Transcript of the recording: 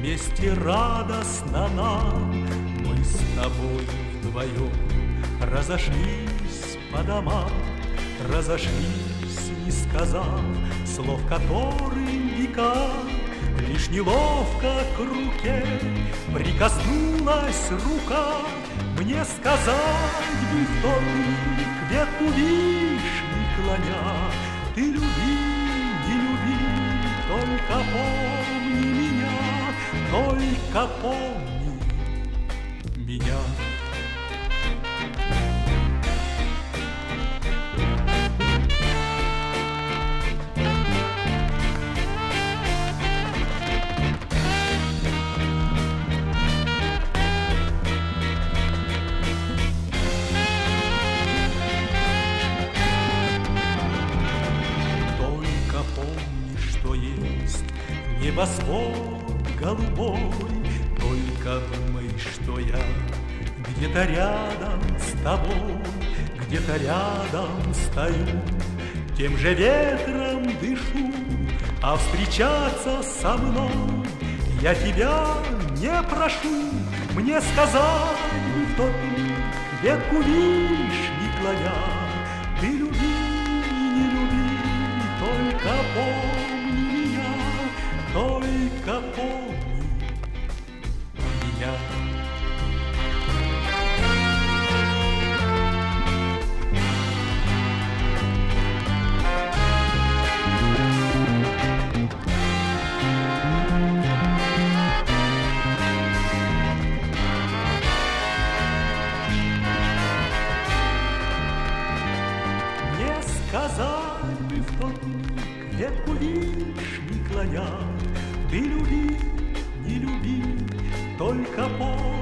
Вместе радостно нам. Мы с тобой вдвоем Разошлись по домам Разошлись, не сказав Слов, которым века Лишь неловко к руке Прикоснулась рука. Мне сказать бы в тот миг Ветку вишни Только помни меня. Небосвод голубой, Только думай, что я где-то рядом с тобой, Где-то рядом стою, тем же ветром дышу, А встречаться со мной я тебя не прошу. Мне сказали в тот миг, ветку вишни кладя, Ты люби, не люби, только помни, только помни Сказали в миг ветку вишни клоня, ты люби, не люби, только помни